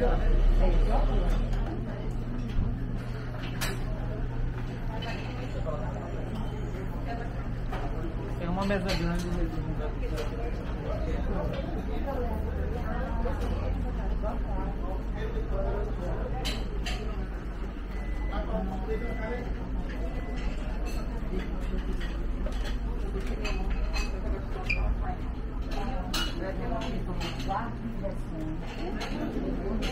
É uma mesa grande mesmo.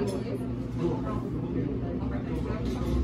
Thank you.